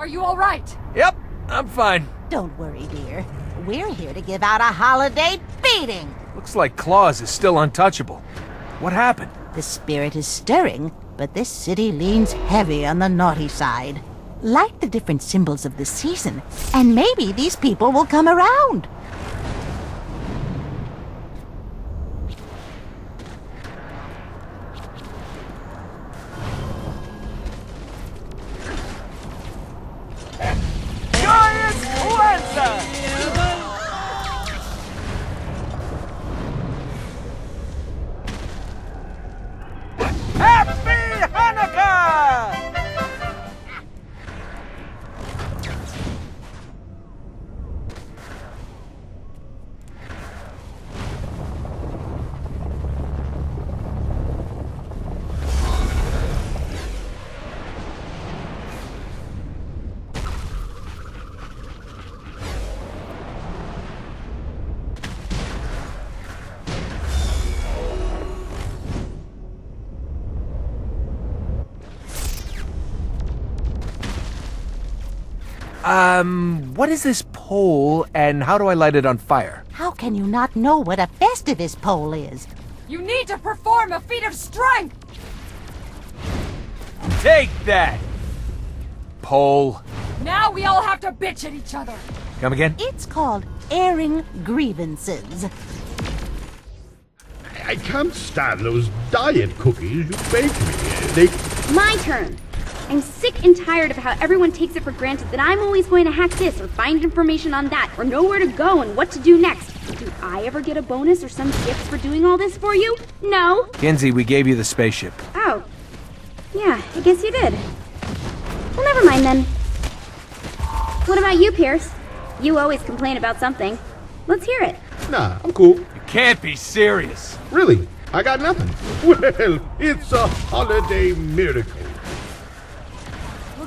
Are you alright? Yep, I'm fine. Don't worry, dear. We're here to give out a holiday beating. Looks like Claus is still untouchable. What happened? The spirit is stirring, but this city leans heavy on the naughty side. Like the different symbols of the season, and maybe these people will come around. Um, what is this pole and how do I light it on fire? How can you not know what a Festivus pole is? You need to perform a feat of strength! Take that! Pole. Now we all have to bitch at each other! Come again? It's called airing grievances. I can't stand those diet cookies you bake me. They My turn. I'm sick and tired of how everyone takes it for granted that I'm always going to hack this or find information on that or know where to go and what to do next. Do I ever get a bonus or some gifts for doing all this for you? No. Kinzie, we gave you the spaceship. Oh. Yeah, I guess you did. Well, never mind then. What about you, Pierce? You always complain about something. Let's hear it. nah, I'm cool. You can't be serious. Really, I got nothing. Well, it's a holiday miracle.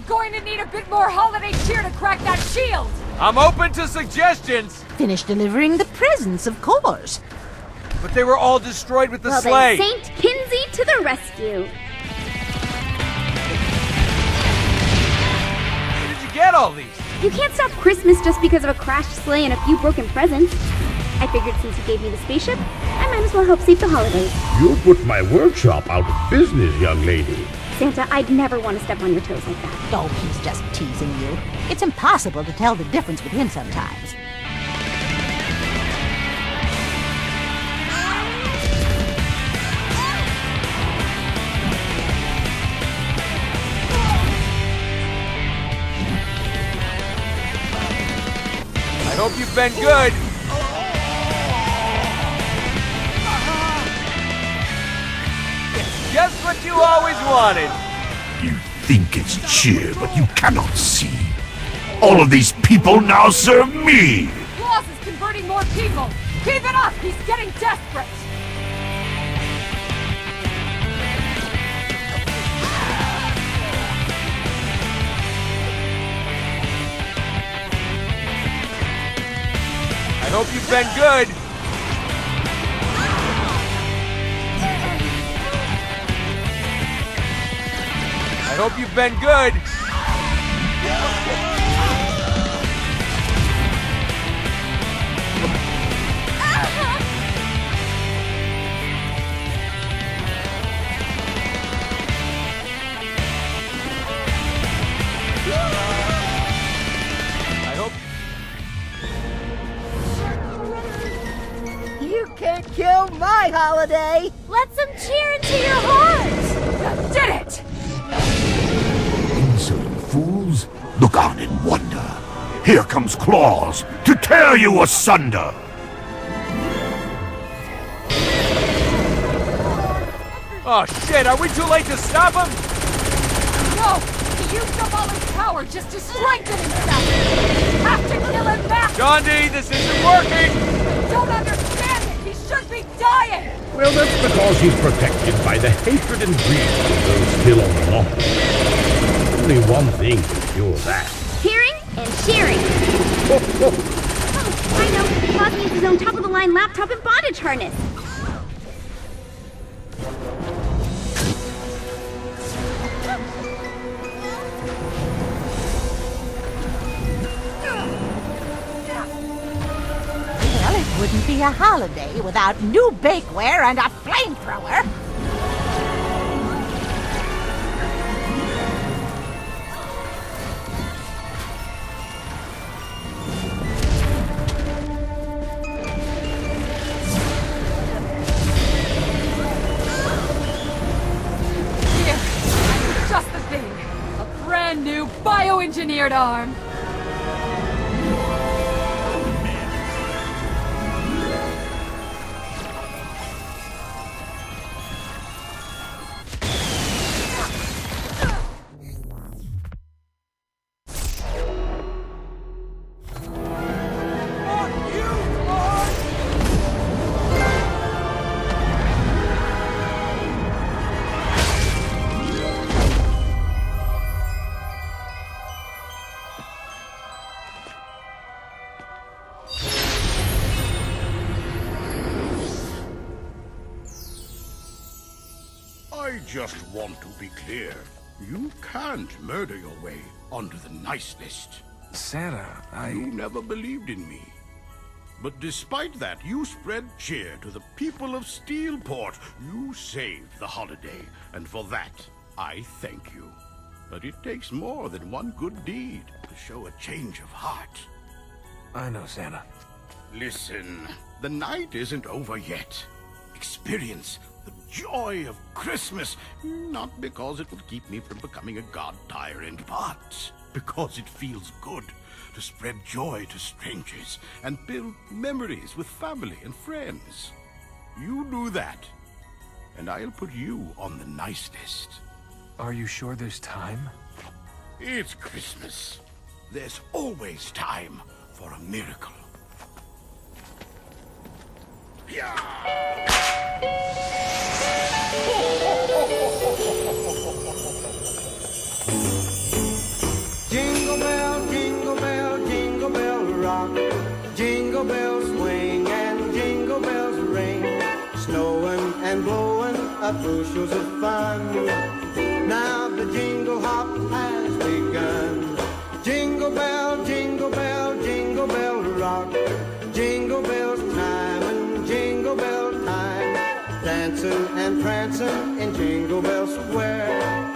We're going to need a bit more holiday cheer to crack that shield! I'm open to suggestions, Finish delivering the presents, of course. but they were all destroyed with the well, sleigh. then, Saint Kinzie to the rescue. Where did you get all these? You can't stop Christmas just because of a crashed sleigh and a few broken presents. I figured since you gave me the spaceship, I might as well help save the holidays. You put my workshop out of business, young lady. Santa, I'd never want to step on your toes like that. Oh, he's just teasing you. It's impossible to tell the difference with him sometimes. I hope you've been good. You always wanted. You think it's cheer, but you cannot see. All of these people now serve me! Claus is converting more people! Keep it up! He's getting desperate! I hope you've been good. I hope you've been good. I hope You can't kill my holiday! Let some cheer into your heart! Fools, look on in wonder. Here comes Claus to tear you asunder! Oh shit, are we too late to stop him? No! He used up all his power just to strengthen himself! Have to kill him now! Shaundi, this isn't working! I don't understand it! He should be dying! Well, that's because he's protected by the hatred and greed of those still on the lawn only one thing can cure that. Hearing and sharing. Oh. I know. Bob uses his own top-of-the-line laptop and bondage harness. Well, it wouldn't be a holiday without new bakeware and a flamethrower. Bioengineered arm. Just want to be clear. You can't murder your way onto the nice list. Santa, You never believed in me. But despite that, you spread cheer to the people of Steelport. You saved the holiday, and for that, I thank you. But it takes more than one good deed to show a change of heart. I know, Santa. Listen, the night isn't over yet. Experience joy of Christmas, not because it will keep me from becoming a god tyrant, but because it feels good to spread joy to strangers and build memories with family and friends. You do that, and I'll put you on the nice list. Are you sure there's time? It's Christmas. There's always time for a miracle. Jingle and blowing up bushels of fun. Now the jingle hop has begun. Jingle bell, jingle bell, jingle bell rock. Jingle bells time and jingle bell time. Dancing and prancing in Jingle Bell Square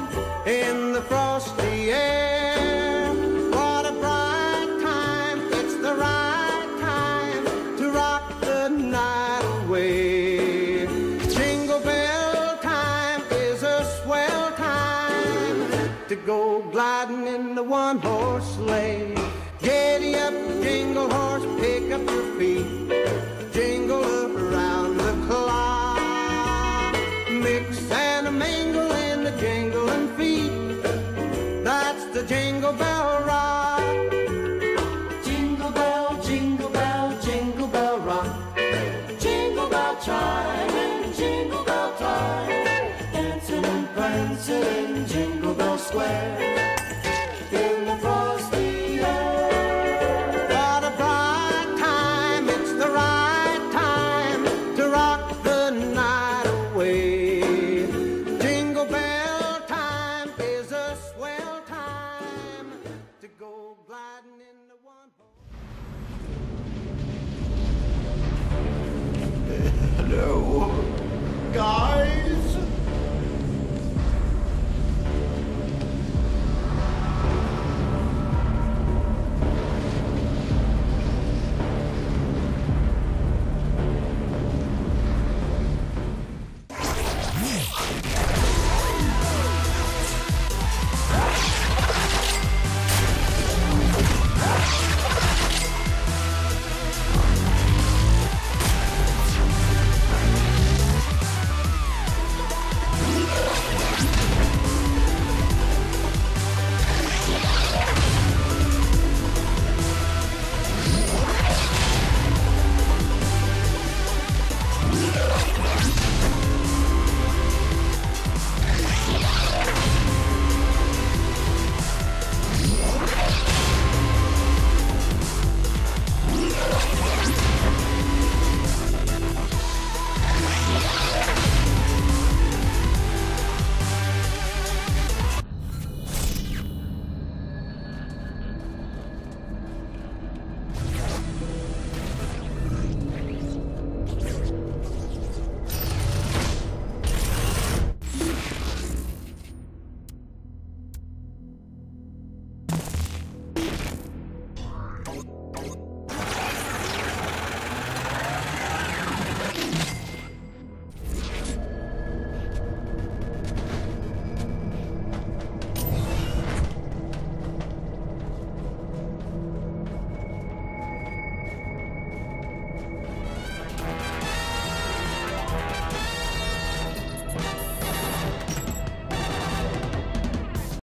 jingle horse, pick up your feet. Jingle